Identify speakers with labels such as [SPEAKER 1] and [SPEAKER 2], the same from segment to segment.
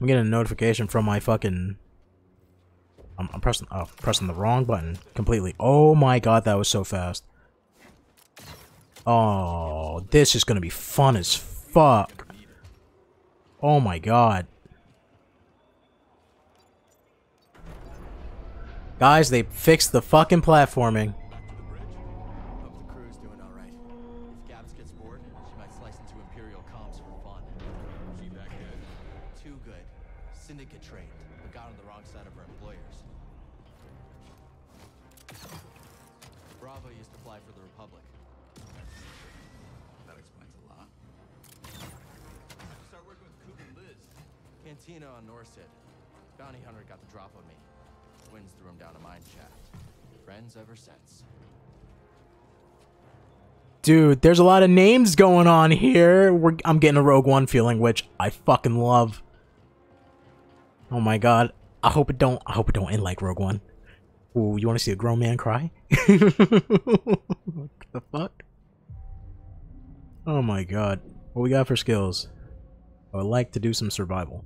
[SPEAKER 1] I'm getting a notification from my fucking... I'm, I'm pressing, oh, pressing the wrong button completely. Oh my god, that was so fast. Oh, this is gonna be fun as fuck. Oh my god. Guys, they fixed the fucking platforming. Dude, there's a lot of names going on here. We're, I'm getting a Rogue One feeling, which I fucking love. Oh my god. I hope it don't. I hope it don't end like Rogue One. Ooh, you want to see a grown man cry? what the fuck? Oh my god. What we got for skills? I would like to do some survival.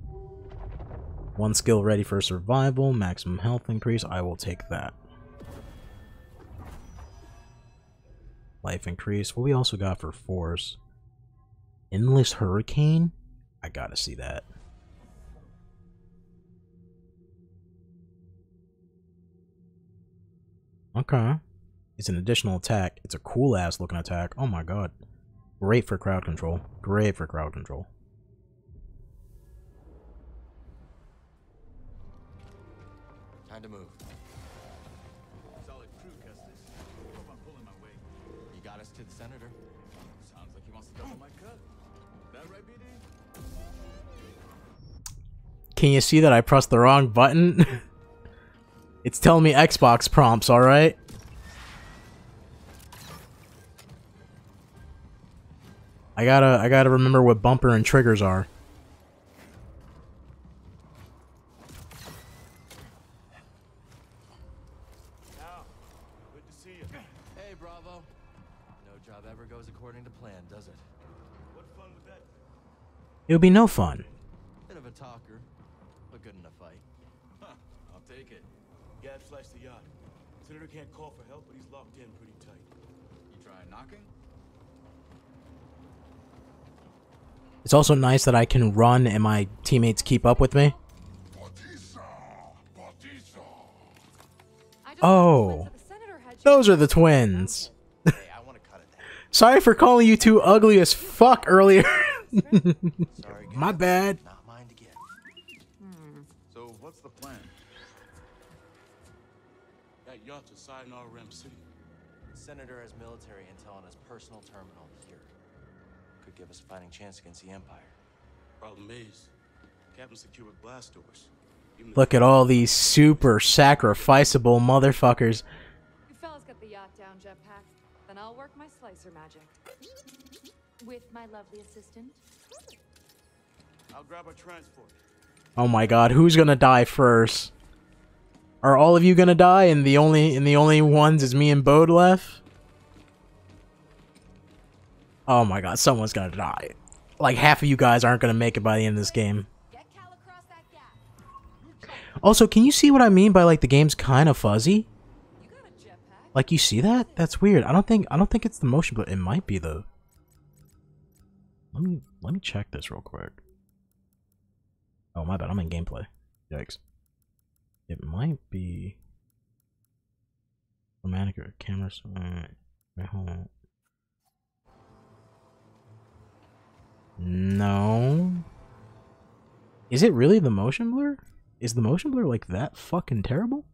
[SPEAKER 1] One skill ready for survival, maximum health increase. I will take that. Life increase. What we also got for force? Endless hurricane? I gotta see that. Okay. It's an additional attack. It's a cool ass looking attack. Oh my god. Great for crowd control. Great for crowd control. Can you see that I pressed the wrong button? it's telling me Xbox prompts, alright? I gotta I gotta remember what bumper and triggers are.
[SPEAKER 2] Al, good to no you.
[SPEAKER 3] Hey, Bravo. No job ever goes according to plan, does it?
[SPEAKER 2] What fun would that be?
[SPEAKER 1] It would be no fun.
[SPEAKER 3] Bit of a talker, but good in a fight.
[SPEAKER 4] Huh, I'll take it.
[SPEAKER 2] Gab sliced the yacht. Senator can't call for help, but he's locked in pretty tight.
[SPEAKER 4] You try knocking?
[SPEAKER 1] It's also nice that I can run and my teammates keep up with me.
[SPEAKER 5] I don't
[SPEAKER 1] Oh.
[SPEAKER 5] think the senator had you-
[SPEAKER 1] Those are the twins.
[SPEAKER 3] hey, I want to cut it down.
[SPEAKER 1] Sorry for calling you two ugly as fuck earlier. My bad.
[SPEAKER 3] Not mine to get. Hmm.
[SPEAKER 4] So what's the plan?
[SPEAKER 2] That yacht's a Sayonara Ram City.
[SPEAKER 3] Senator has military intel on his personal terminal here. Could give us a fighting chance against the Empire.
[SPEAKER 2] Problem is, Captain secured blast doors. Even
[SPEAKER 1] Look at all these super sacrificable motherfuckers.
[SPEAKER 5] You fellas got the yacht down, Jetpack. Then I'll work my slicer magic. With my lovely assistant.
[SPEAKER 2] I'll grab our transport.
[SPEAKER 1] Oh my god, who's gonna die first? Are all of you gonna die and the only and the only ones is me and Bode left? Oh my god, someone's gonna die. Like half of you guys aren't gonna make it by the end of this game. Also, can you see what I mean by like the game's kind of fuzzy? Like you see that? That's weird. I don't think I don't think it's the motion, but it might be though. Let me let me check this real quick. Oh my bad, I'm in gameplay. Yikes. It might be romantic or camera. Alright. Uh, wait, hold on. No. Is it really the motion blur? Is the motion blur like that fucking terrible?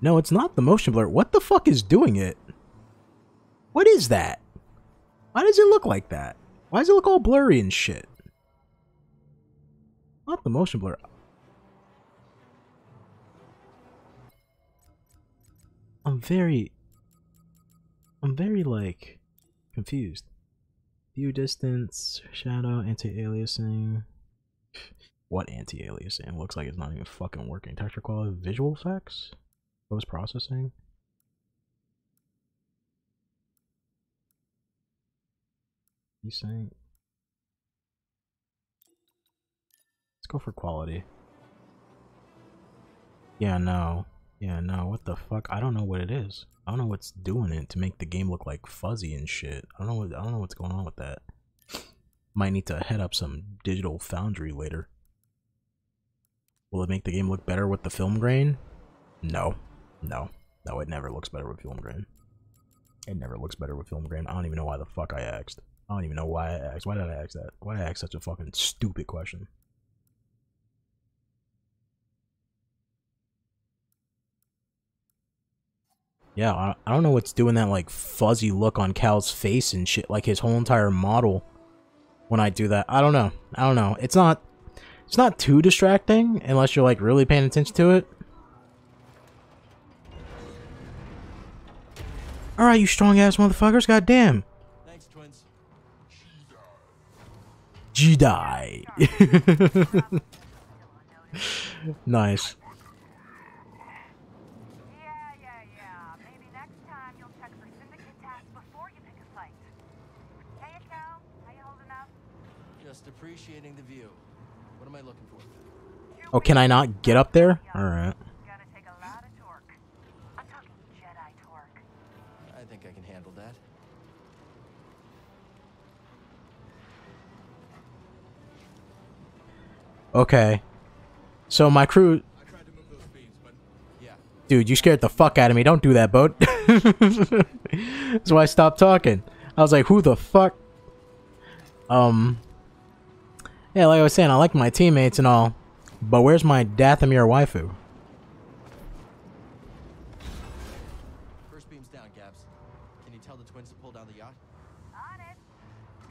[SPEAKER 1] No, it's not the motion blur. What the fuck is doing it? What is that? Why does it look like that? Why does it look all blurry and shit? Not the motion blur. I'm very, I'm very like confused. View distance, shadow, anti-aliasing. what anti-aliasing? Looks like it's not even fucking working. Texture quality, visual effects, post processing. You saying? Let's go for quality. Yeah, no. Yeah, no. What the fuck? I don't know what it is. I don't know what's doing it to make the game look like fuzzy and shit. I don't know. What, I don't know what's going on with that. Might need to head up some digital foundry later. Will it make the game look better with the film grain? No. No. No, it never looks better with film grain. It never looks better with film grain. I don't even know why the fuck I asked. I don't even know why I asked. Why did I ask that? Why did I ask such a fucking stupid question? Yeah, I, I don't know what's doing that like fuzzy look on Cal's face and shit, like his whole entire model when I do that. I don't know. I don't know. It's not it's not too distracting unless you're like really paying attention to it. Alright, you strong ass motherfuckers, goddamn.
[SPEAKER 3] Thanks, twins.
[SPEAKER 1] Jedi. nice.
[SPEAKER 6] Yeah, yeah, yeah. Maybe next time you'll check for syndicate tasks before you pick a fight. Hey, Cal. How you holding up?
[SPEAKER 3] Just appreciating the view. What am I looking for?
[SPEAKER 1] Oh, can I not get up there? Alright.
[SPEAKER 6] Gotta take a lot of torque. I'm talking Jedi torque.
[SPEAKER 3] I think I can handle that.
[SPEAKER 1] Okay. So my crew
[SPEAKER 4] I tried to move those beams, but
[SPEAKER 3] Yeah.
[SPEAKER 1] Dude, you scared the fuck out of me. Don't do that, boat. That's why I stopped talking. I was like, who the fuck? Um. Yeah, like I was saying, I like my teammates and all. But where's my Dathomir waifu?
[SPEAKER 3] First beam's down, Gabs. Can you tell the twins to pull down the yacht?
[SPEAKER 6] On it.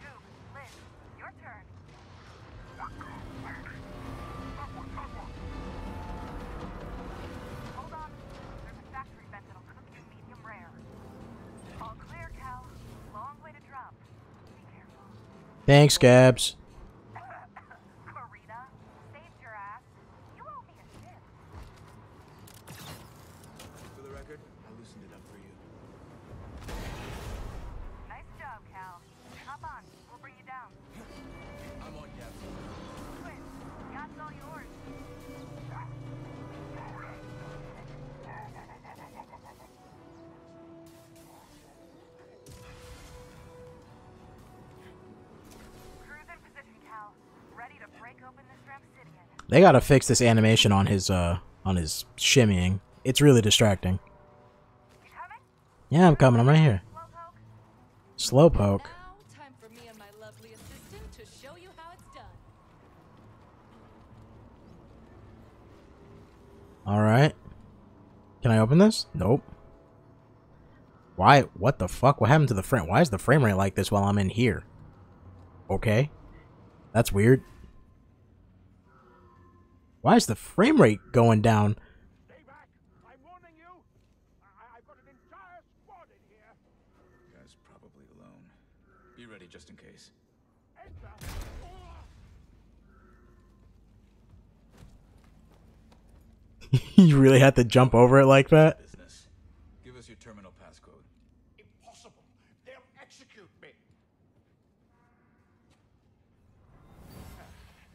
[SPEAKER 6] Goop, Liz, your turn. Hold on. There's a factory vent that'll cook you medium rare. All clear, Cal. Long way to drop. Be careful.
[SPEAKER 1] Thanks, Gabs. They gotta fix this animation on his uh on his shimmying. It's really distracting. Yeah, I'm coming. I'm right here.
[SPEAKER 6] Slowpoke?
[SPEAKER 1] Slowpoke.
[SPEAKER 5] Now, time for me and my lovely assistant to show you how it's done.
[SPEAKER 1] All right. Can I open this? Nope. Why? What the fuck? What happened to the frame? Why is the frame rate like this while I'm in here? Okay. That's weird. Why is the frame rate going down?
[SPEAKER 4] Stay back! I'm warning you! I- I've got an entire squad in here! Guy's probably alone. Be ready just in case. Enter!
[SPEAKER 1] you really had to jump over it like that?
[SPEAKER 4] Business. Give us your terminal passcode. Impossible! They'll execute me!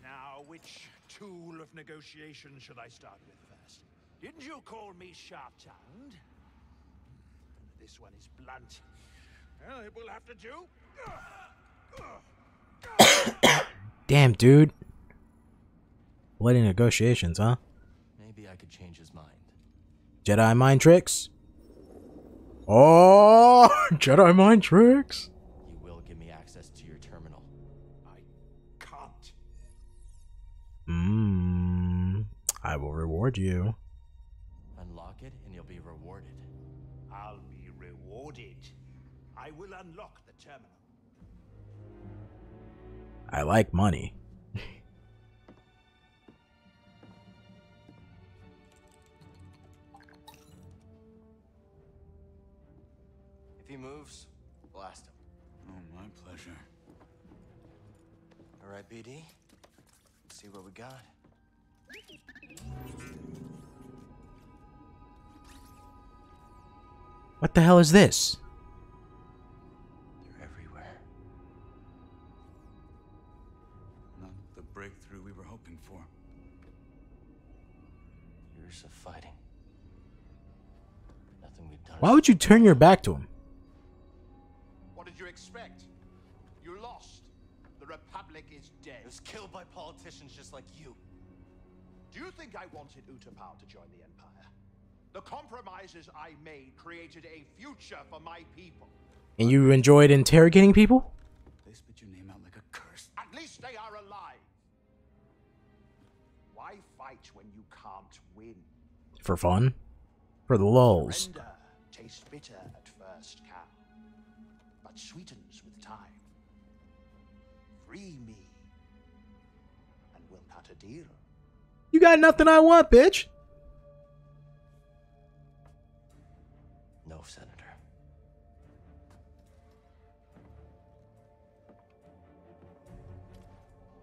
[SPEAKER 4] Now, which tool of negotiation should I start with first? Didn't you call me sharp-tongued? This one is blunt. Well, it will have to do.
[SPEAKER 1] Damn, dude. Bloody negotiations, huh?
[SPEAKER 3] Maybe I could change his mind.
[SPEAKER 1] Jedi mind tricks? Oh, Jedi mind tricks. Mmm. I will reward you.
[SPEAKER 3] Unlock it and you'll be rewarded.
[SPEAKER 4] I'll be rewarded. I will unlock the terminal.
[SPEAKER 1] I like money.
[SPEAKER 3] If he moves, blast him.
[SPEAKER 2] Oh, my pleasure.
[SPEAKER 3] All right, BD see what we got.
[SPEAKER 1] What the hell is this?
[SPEAKER 3] They're everywhere.
[SPEAKER 1] Not
[SPEAKER 4] the breakthrough we were hoping for. Years of fighting. Nothing
[SPEAKER 3] we've done. Why would you turn your back
[SPEAKER 4] to him? Think I wanted Utapau to join the Empire? The compromises I made created a future for my people.
[SPEAKER 1] And you enjoyed interrogating people?
[SPEAKER 3] They spit your name out like a curse.
[SPEAKER 4] At least they are alive. Why fight when you can't win?
[SPEAKER 1] For fun? For the lulls.
[SPEAKER 4] Surrender tastes bitter
[SPEAKER 1] You got nothing I want, bitch.
[SPEAKER 3] No, Senator.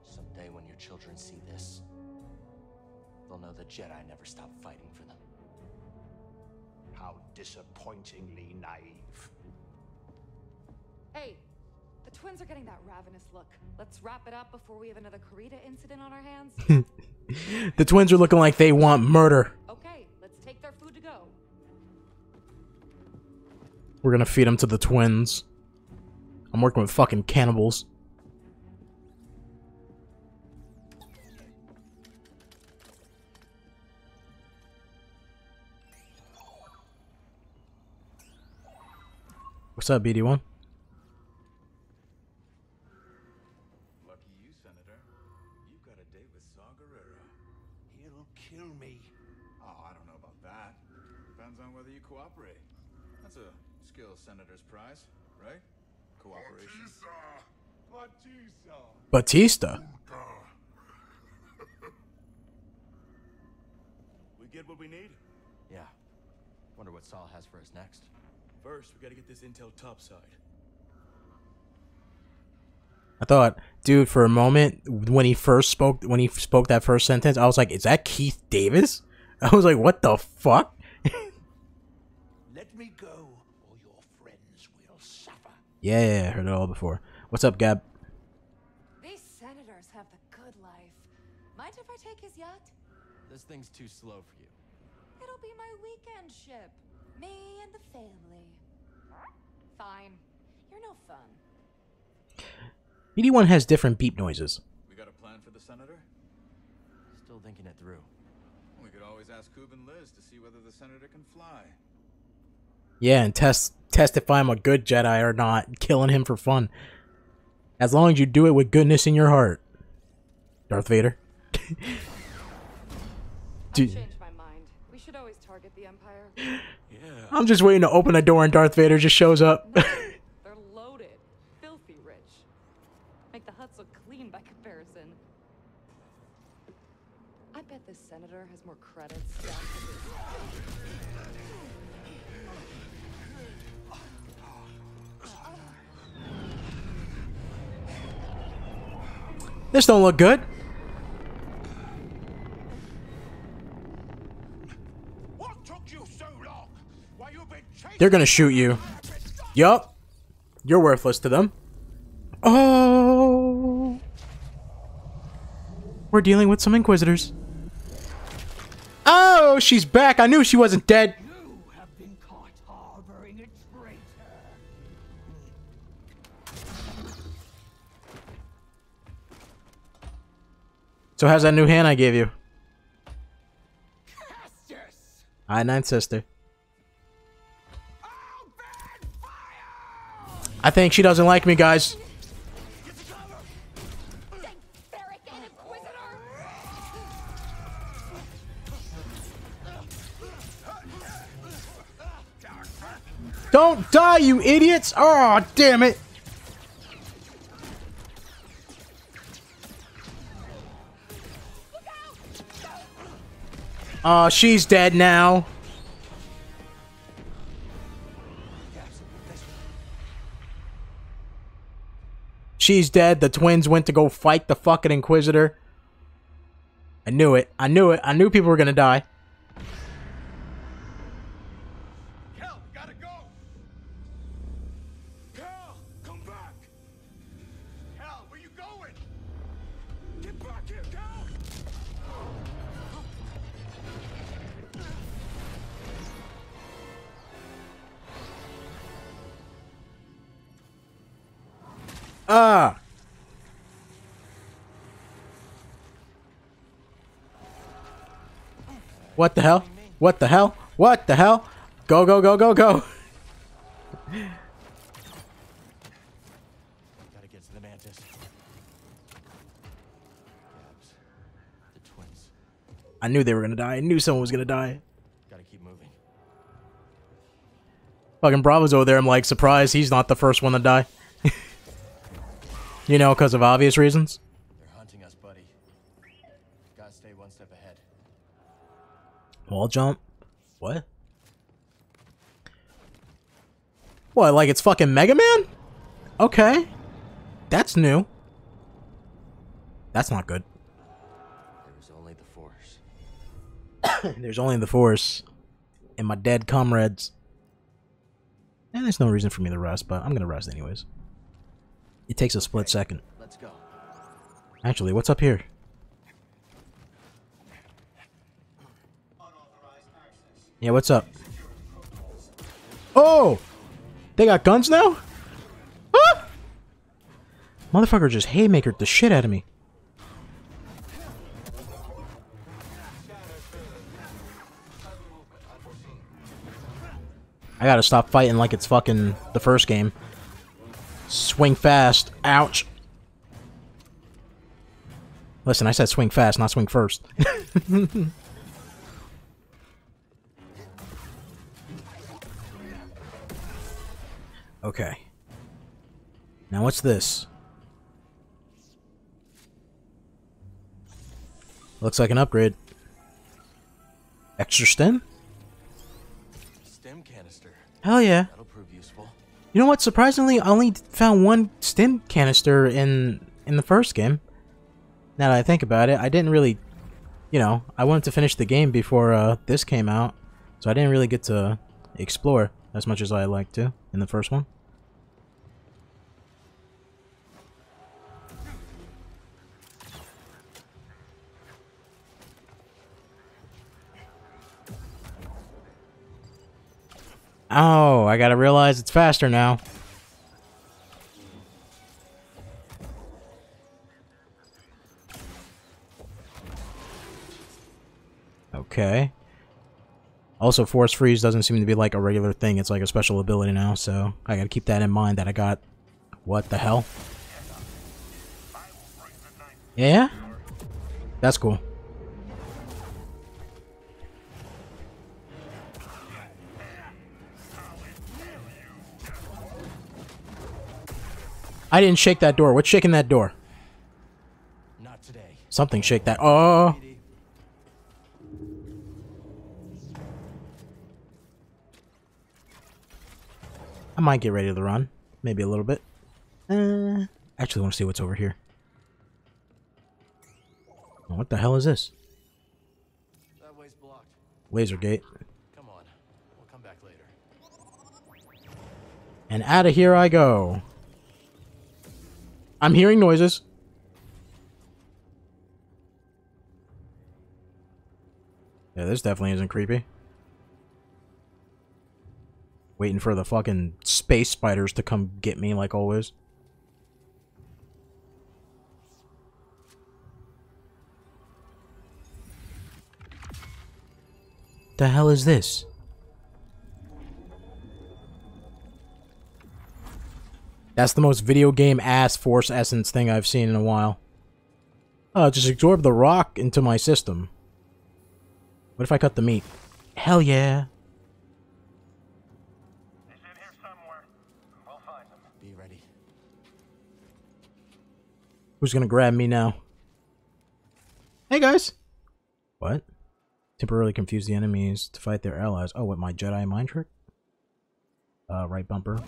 [SPEAKER 3] Someday when your children see this, they'll know the Jedi never stopped fighting for them.
[SPEAKER 4] How disappointingly naive.
[SPEAKER 5] Hey, the twins are getting that ravenous look. Let's wrap it up before we have another Karita incident on our hands.
[SPEAKER 1] The twins are looking like they want murder.
[SPEAKER 5] okay, let's take their food to go.
[SPEAKER 1] We're gonna feed them to the twins. I'm working with fucking cannibals. What's up, BD1?
[SPEAKER 7] Senator's prize, right? Cooperation.
[SPEAKER 1] Batista.
[SPEAKER 2] We get what we need?
[SPEAKER 3] Yeah. Wonder what Saw has for us next.
[SPEAKER 2] First, we gotta get this intel topside.
[SPEAKER 1] I thought, dude, for a moment when he first spoke, when he spoke that first sentence, I was like, "Is that Keith Davis?" I was like, "What the fuck?"
[SPEAKER 4] Let me go, or your friends will suffer.
[SPEAKER 1] Yeah, yeah, yeah, heard it all before. What's up, Gab?
[SPEAKER 5] These senators have the good life. Mind if I take his yacht?
[SPEAKER 3] This thing's too slow for you.
[SPEAKER 5] It'll be my weekend ship. Me and the family. Fine. You're no fun.
[SPEAKER 1] BD1 has different beep noises.
[SPEAKER 7] We got a plan for the senator?
[SPEAKER 3] Still thinking it through.
[SPEAKER 7] We could always ask Coob and Liz to see whether the senator can fly.
[SPEAKER 1] Yeah, and test test if I'm a good Jedi or not, killing him for fun. As long as you do it with goodness in your heart. Darth Vader.
[SPEAKER 5] I've
[SPEAKER 1] Dude,
[SPEAKER 5] changed my mind. We should always target the Empire.
[SPEAKER 2] Yeah.
[SPEAKER 1] I'm just waiting to open a door and Darth Vader just shows up.
[SPEAKER 5] They're loaded. Filthy rich. Make the Hutts look clean by comparison. I bet this senator has more credits
[SPEAKER 1] this don't look good.
[SPEAKER 4] What took you so long? Why you've been
[SPEAKER 1] They're gonna shoot you. Yup. You're worthless to them. Oh. We're dealing with some Inquisitors. Oh, she's back. I knew she wasn't dead. So how's that new hand I gave you? I nine sister. I think she doesn't like me, guys. Don't die, you idiots! Oh, damn it! Oh, she's dead now. She's dead. The twins went to go fight the fucking Inquisitor. I knew it. I knew it. I knew people were gonna die. Ah! What the hell? What the hell? What the hell? Go, go, go, go, go!
[SPEAKER 3] Gotta get to the mantis. The twins.
[SPEAKER 1] I knew they were gonna die. I knew someone was gonna die.
[SPEAKER 3] Gotta keep moving.
[SPEAKER 1] Fucking Bravo's over there. I'm like, surprised he's not the first one to die. You know, because of obvious reasons.
[SPEAKER 3] They're hunting us, buddy. Gotta stay one step ahead.
[SPEAKER 1] Wall jump? What? What, like it's fucking Mega Man? Okay. That's new. That's not good.
[SPEAKER 3] There's only the force.
[SPEAKER 1] There's only the Force and my dead comrades. And there's no reason for me to rest, but I'm gonna rest anyways. It takes a split second.
[SPEAKER 3] Let's go.
[SPEAKER 1] Actually, what's up here? Yeah, what's up? Oh! They got guns now? Ah! Motherfucker just haymakered the shit out of me. I gotta stop fighting like it's fucking the first game. Swing fast. Ouch. Listen, I said swing fast, not swing first. okay. Now what's this? Looks like an upgrade. Extra stim?
[SPEAKER 3] Stim canister.
[SPEAKER 1] Hell yeah. You know what? Surprisingly, I only found one stim canister in in the first game. Now that I think about it, I didn't really, you know, I wanted to finish the game before uh, this came out, so I didn't really get to explore as much as I like to in the first one. Oh, I gotta realize it's faster now. Okay. Also, Force Freeze doesn't seem to be like a regular thing. It's like a special ability now, so I gotta keep that in mind that I got... What the hell? Yeah? That's cool. I didn't shake that door. What's shaking that door?
[SPEAKER 3] Not today.
[SPEAKER 1] Something shake that. Oh! I might get ready to run. Maybe a little bit. Uh, actually, want to see what's over here. What the hell is this?
[SPEAKER 3] That way's blocked.
[SPEAKER 1] Laser gate.
[SPEAKER 3] Come on. We'll come back later.
[SPEAKER 1] And out of here I go. I'm hearing noises. Yeah, this definitely isn't creepy. Waiting for the fucking space spiders to come get me like always. The hell is this? That's the most video game ass force essence thing I've seen in a while. Oh, just absorb the rock into my system. What if I cut the meat? Hell yeah.
[SPEAKER 6] He's in here somewhere. We'll.
[SPEAKER 3] Be ready.
[SPEAKER 1] Who's gonna grab me now? Hey guys! What? Temporarily confuse the enemies to fight their allies. Oh, what, my Jedi mind trick? Uh, right bumper.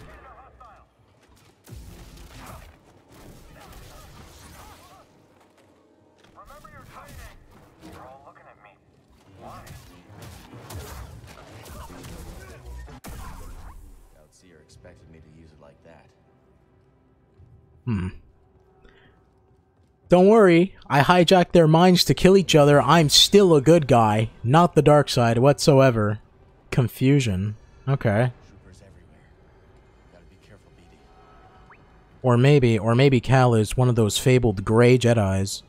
[SPEAKER 3] Expected me to use it like that.
[SPEAKER 1] Hmm. Don't worry, I hijacked their minds to kill each other. I'm still a good guy, not the dark side whatsoever. Confusion. Okay.
[SPEAKER 3] Troopers everywhere. Careful,
[SPEAKER 1] Or maybe, or maybe Cal is one of those fabled gray Jedis.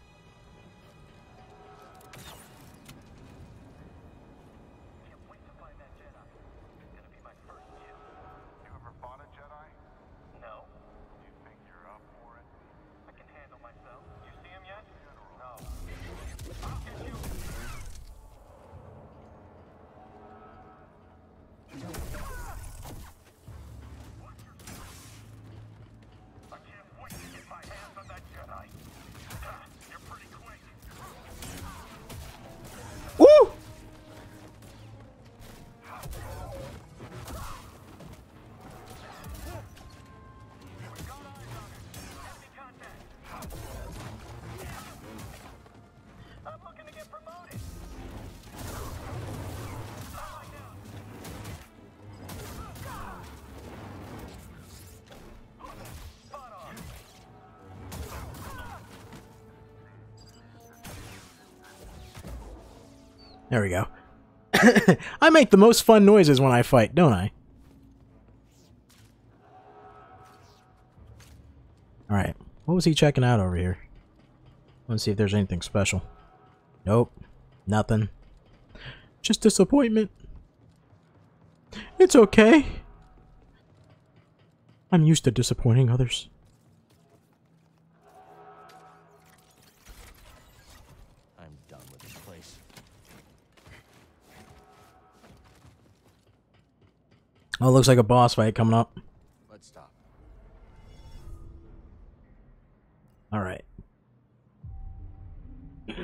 [SPEAKER 1] Woo! There we go. I make the most fun noises when I fight, don't I? Alright. What was he checking out over here? Let's see if there's anything special. Nope. Nothing. Just disappointment. It's okay. I'm used to disappointing others. Oh, looks like a boss fight coming up.
[SPEAKER 3] Let's stop.
[SPEAKER 1] Alright.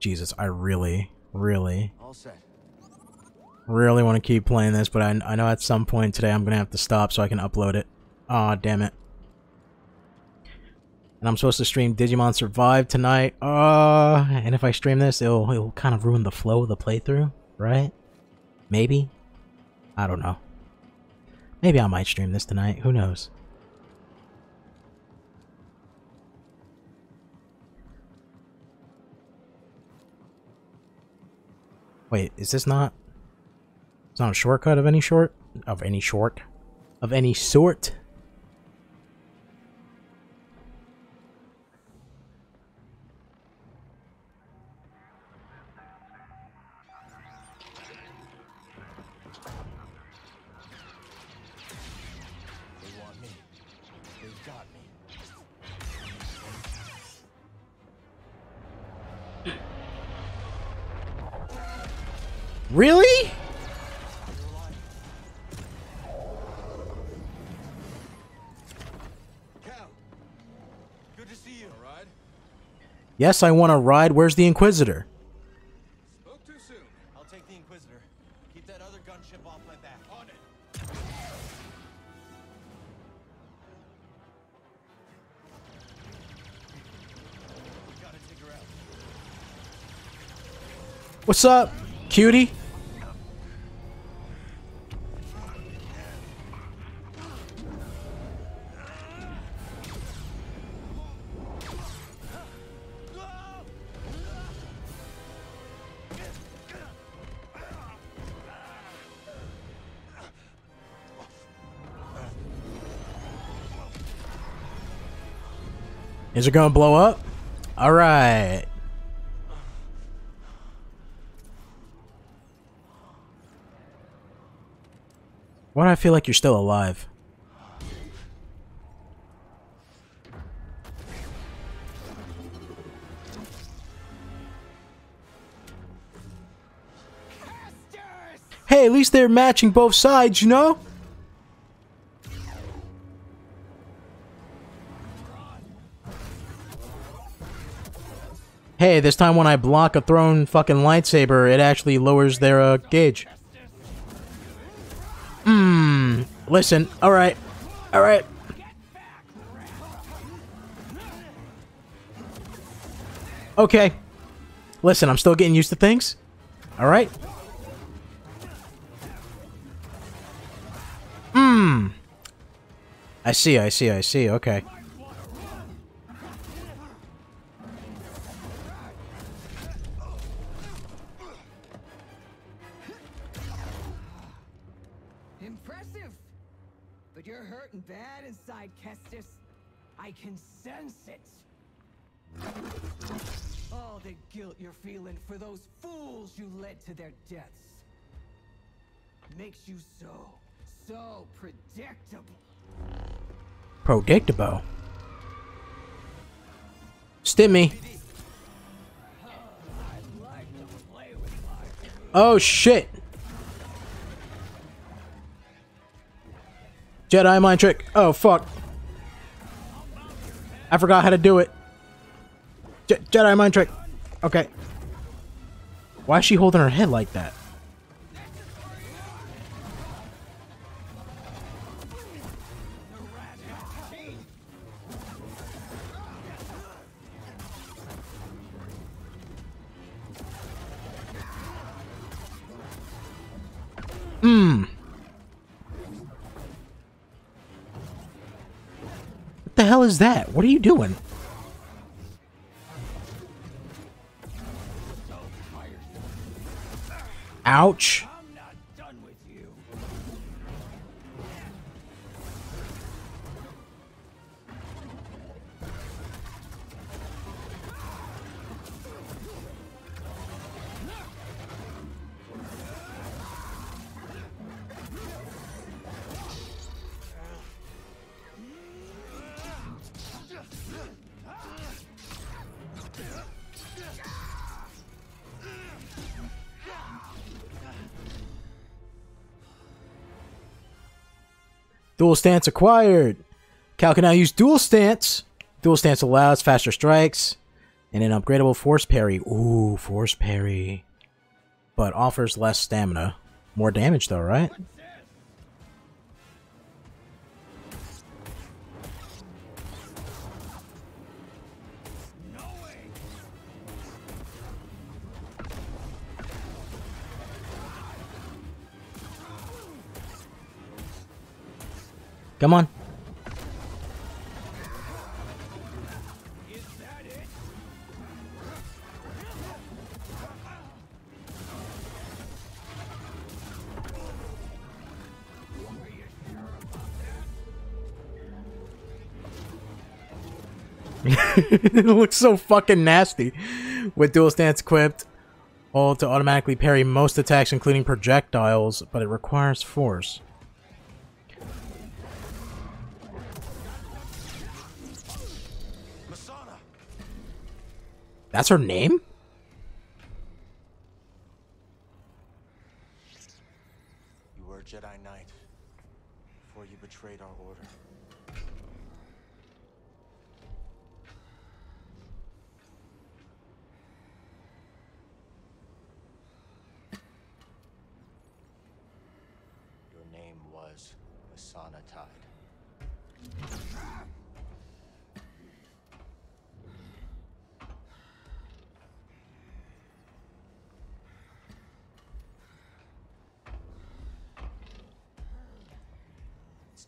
[SPEAKER 1] Jesus, I really, really,
[SPEAKER 3] All
[SPEAKER 1] really want to keep playing this, but I, I know at some point today I'm going to have to stop so I can upload it. Aw, damn it. And I'm supposed to stream Digimon Survive tonight. Uh, and if I stream this, it'll, it'll kind of ruin the flow of the playthrough, right? Maybe? I don't know. Maybe I might stream this tonight. Who knows? Wait, is this not? It's not a shortcut of any short? Of any short? Of any sort?
[SPEAKER 3] Got me.
[SPEAKER 1] Really?
[SPEAKER 3] Cal! Good to see you. All right?
[SPEAKER 1] Yes, I want to ride. Where's the Inquisitor? What's up, cutie? Is it gonna blow up? Alright. Why do I feel like you're still alive? Hey, at least they're matching both sides, you know? Hey, this time when I block a thrown fucking lightsaber, it actually lowers their uh, gauge. Hmm. Listen. All right. All right. Okay. Listen, I'm still getting used to things. All right. Hmm. I see. I see. I see. Okay.
[SPEAKER 8] But you're hurting bad inside, Kestis. I can sense it. All the guilt you're feeling for those fools you led to their deaths makes you so, so predictable.
[SPEAKER 1] Predictable. Stimmy. Oh shit. Jedi mind trick. Oh fuck. I forgot how to do it. Je Jedi mind trick. Okay. Why is she holding her head like that? Doing? Ouch. Dual stance acquired. Cal can now use dual stance. Dual stance allows faster strikes and an upgradable force parry. Ooh, force parry. But offers less stamina. More damage though, right? Come on. it looks so fucking nasty with dual stance equipped. All to automatically parry most attacks, including projectiles, but it requires force. That's her name?
[SPEAKER 3] You were a Jedi Knight before you betrayed our order.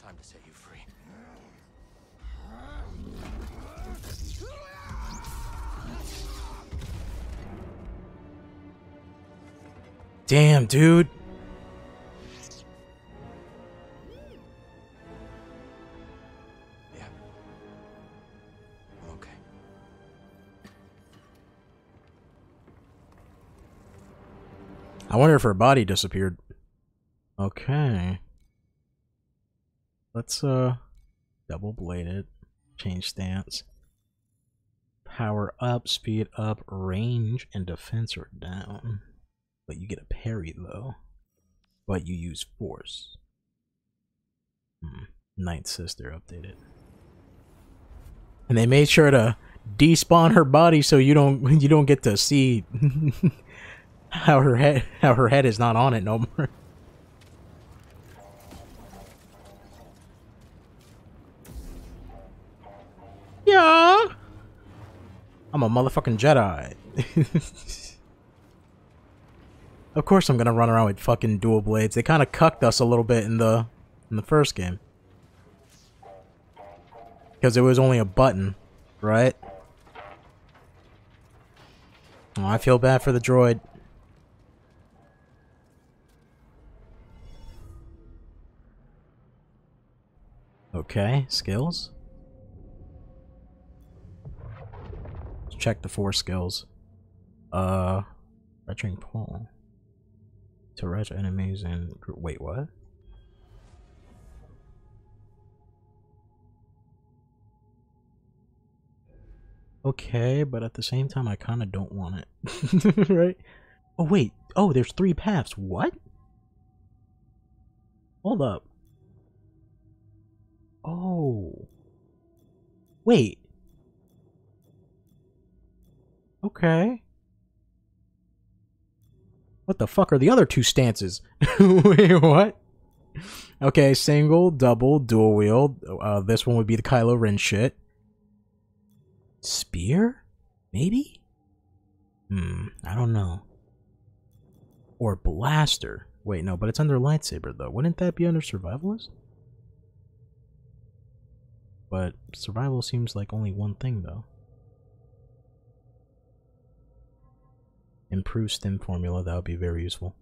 [SPEAKER 3] Time to set you free.
[SPEAKER 1] Damn, dude.
[SPEAKER 3] Yeah. Okay.
[SPEAKER 1] I wonder if her body disappeared. Okay. Let's, uh, double blade it. Change stance. Power up, speed up, range, and defense are down. But you get a parry, though. But you use force. Hmm. Night Sister updated. And they made sure to despawn her body so you don't you don't get to see how her head how her head is not on it no more. Yeah. I'm a motherfucking Jedi. of course I'm gonna run around with fucking dual blades. They kinda cucked us a little bit in the in the first game. Because it was only a button, right? Oh, I feel bad for the droid. Okay, skills. Check the four skills. Uh, retching Paul. To retch enemies and wait, what? Okay, but at the same time, I kind of don't want it. right? Oh, wait. Oh, there's three paths. What? Hold up. Oh. Wait. Okay. What the fuck are the other two stances? Wait, what? Okay, single, double, dual wield. Uh, this one would be the Kylo Ren shit. Spear? Maybe? Hmm, I don't know. Or blaster. Wait, no, but it's under lightsaber though. Wouldn't that be under survivalist? But survival seems like only one thing though. Improve stim formula, that would be very useful.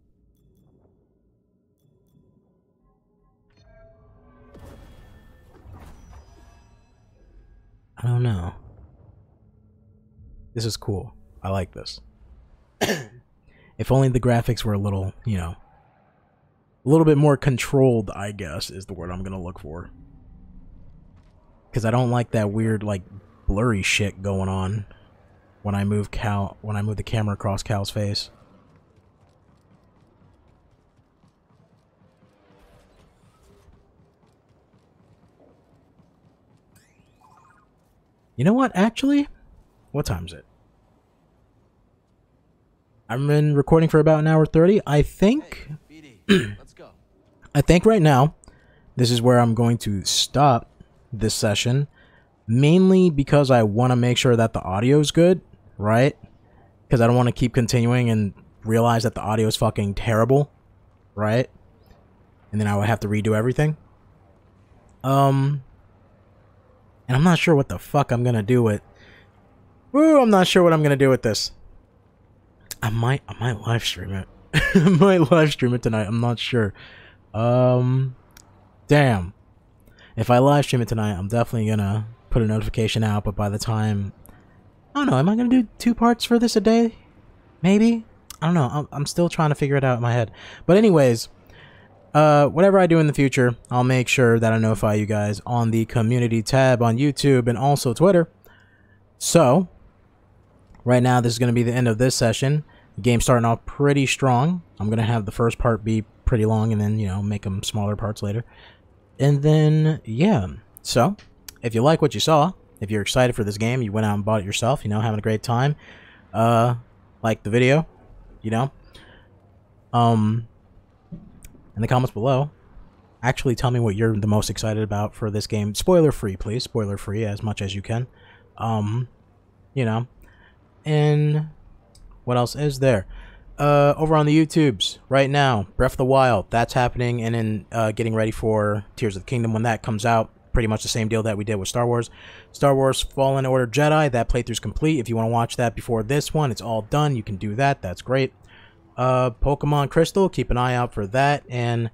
[SPEAKER 1] I don't know. This is cool. I like this. if only the graphics were a little, you know, a little bit more controlled, I guess, is the word I'm going to look for. Because I don't like that weird, like, blurry shit going on when I move Cal, when I move the camera across Cal's face. You know what, actually? What time is it? I've been recording for about an hour 30. I think...
[SPEAKER 3] Hey, BD, let's go.
[SPEAKER 1] I think right now, this is where I'm going to stop this session. Mainly because I want to make sure that the audio is good, right? Because I don't want to keep continuing and realize that the audio is fucking terrible, right? And then I would have to redo everything. Um... And I'm not sure what the fuck I'm gonna do with... Ooh, I'm not sure what I'm gonna do with this. I might, I might live stream it. I might live stream it tonight. I'm not sure. Um, damn. If I live stream it tonight, I'm definitely gonna put a notification out. But by the time, I don't know. Am I gonna do two parts for this a day? Maybe. I don't know. I'm, I'm still trying to figure it out in my head. But anyways, uh, whatever I do in the future, I'll make sure that I notify you guys on the community tab on YouTube and also Twitter. So, right now, this is going to be the end of this session. The game's starting off pretty strong. I'm going to have the first part be pretty long and then, you know, make them smaller parts later. And then, yeah. So, if you like what you saw, if you're excited for this game, you went out and bought it yourself, you know, having a great time, uh, like the video, you know, um, in the comments below, actually tell me what you're the most excited about for this game. Spoiler free, please. Spoiler free as much as you can. Um, you know, and what else is there? Uh, over on the YouTubes right now, Breath of the Wild, that's happening, and then uh, getting ready for Tears of the Kingdom when that comes out. Pretty much the same deal that we did with Star Wars. Star Wars Fallen Order Jedi, that playthrough's complete. If you want to watch that before this one, it's all done. You can do that. That's great. Uh, Pokemon Crystal, keep an eye out for that. And,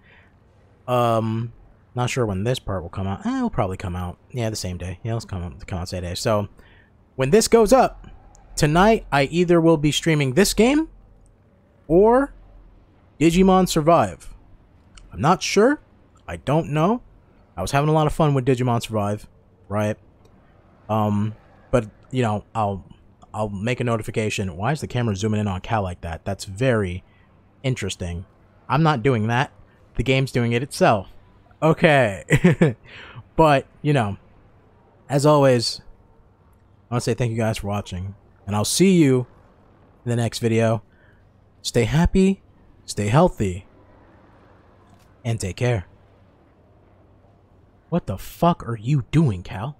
[SPEAKER 1] um, not sure when this part will come out. Eh, it'll probably come out. Yeah, the same day. Yeah, it'll come out, come out same day. So, when this goes up, tonight I either will be streaming this game or Digimon Survive. I'm not sure. I don't know. I was having a lot of fun with Digimon Survive, right? Um, but you know, I'll I'll make a notification. Why is the camera zooming in on Cal like that? That's very interesting. I'm not doing that. The game's doing it itself. Okay. but, you know, as always, I want to say thank you guys for watching. And I'll see you in the next video. Stay happy, stay healthy, and take care. What the fuck are you doing, Cal?